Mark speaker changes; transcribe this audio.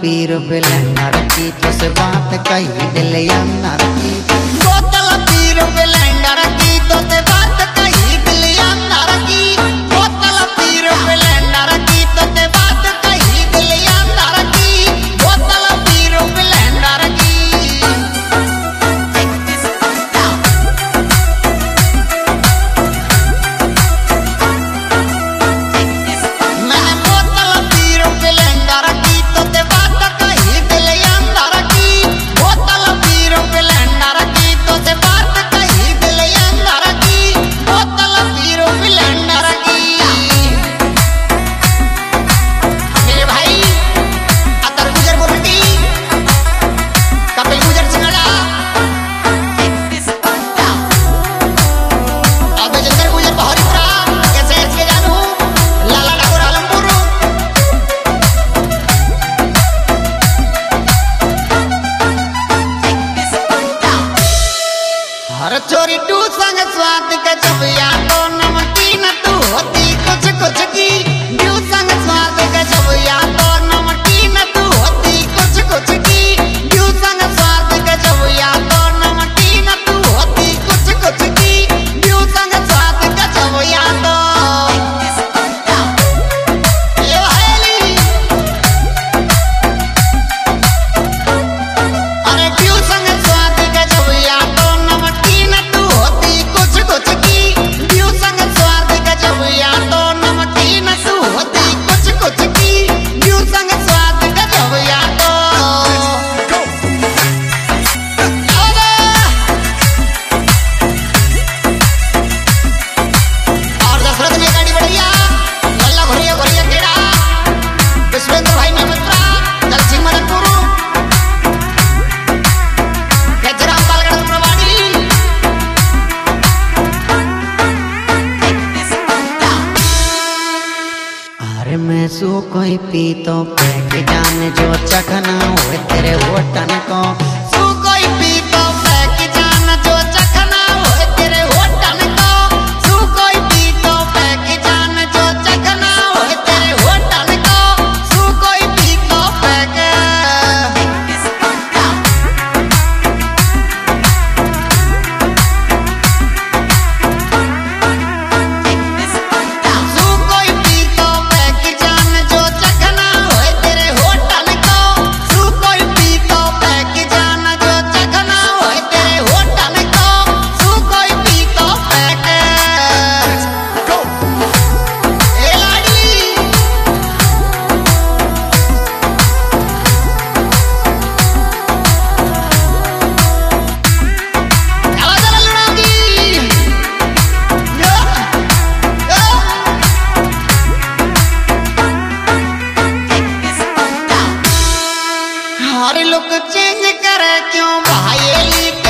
Speaker 1: पीर bill नरकी तुझसे बात कही दिल
Speaker 2: या नरकी।
Speaker 1: घर में सो कोई पी तो पैठ जान जो चखना हो तेरे
Speaker 2: वो टन को। सो कोई पी हर लुक चेंज करे क्यों? भाई